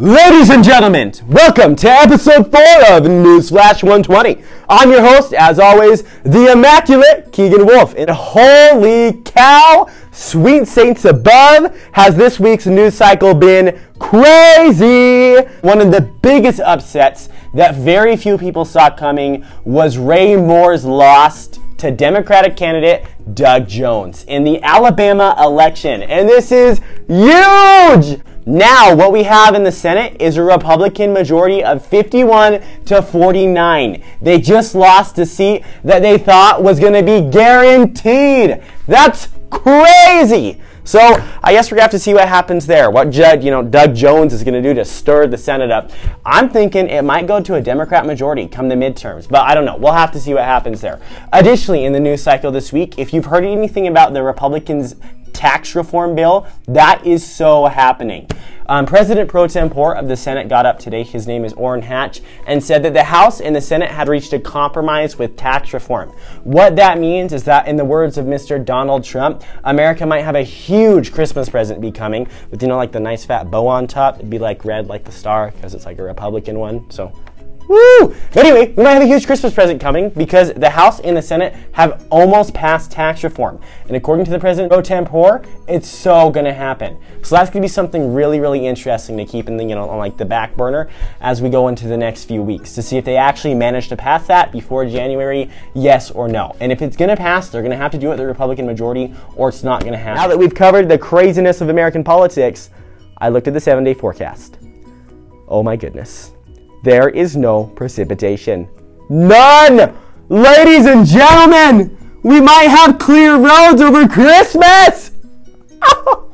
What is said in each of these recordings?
Ladies and gentlemen, welcome to episode 4 of Newsflash 120. I'm your host, as always, the immaculate Keegan Wolf. And holy cow, sweet saints above, has this week's news cycle been crazy! One of the biggest upsets that very few people saw coming was Roy Moore's loss to Democratic candidate Doug Jones in the Alabama election. And this is huge! Now, what we have in the Senate is a Republican majority of 51 to 49. They just lost a seat that they thought was going to be guaranteed. That's crazy. So I guess we're gonna have to see what happens there. What Judge, you know, Doug Jones is gonna do to stir the Senate up. I'm thinking it might go to a Democrat majority come the midterms, but I don't know. We'll have to see what happens there. Additionally, in the news cycle this week, if you've heard anything about the Republicans tax reform bill, that is so happening. Um, President pro tempore of the Senate got up today, his name is Orrin Hatch, and said that the House and the Senate had reached a compromise with tax reform. What that means is that, in the words of Mr. Donald Trump, America might have a huge Christmas present be coming with, you know, like the nice fat bow on top. It'd be like red, like the star, because it's like a Republican one. So Woo! Anyway, we might have a huge Christmas present coming because the House and the Senate have almost passed tax reform. And according to the President pro tempore, it's so gonna happen. So that's gonna be something really, really interesting to keep in the, you know, on like the back burner as we go into the next few weeks to see if they actually manage to pass that before January, yes or no. And if it's gonna pass, they're gonna have to do it with the Republican majority or it's not gonna happen. Now that we've covered the craziness of American politics, I looked at the seven day forecast. Oh my goodness there is no precipitation. None! Ladies and gentlemen, we might have clear roads over Christmas!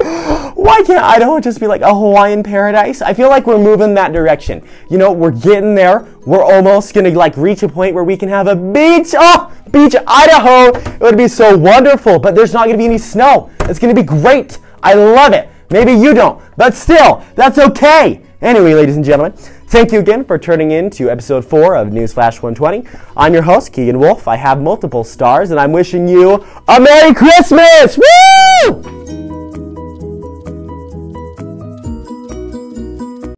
Why can't Idaho just be like a Hawaiian paradise? I feel like we're moving that direction. You know, we're getting there. We're almost gonna like reach a point where we can have a beach. Oh, beach Idaho. It would be so wonderful, but there's not gonna be any snow. It's gonna be great. I love it. Maybe you don't, but still, that's okay. Anyway, ladies and gentlemen, thank you again for turning in to episode 4 of Newsflash 120. I'm your host, Keegan Wolf. I have multiple stars, and I'm wishing you a Merry Christmas! Woo!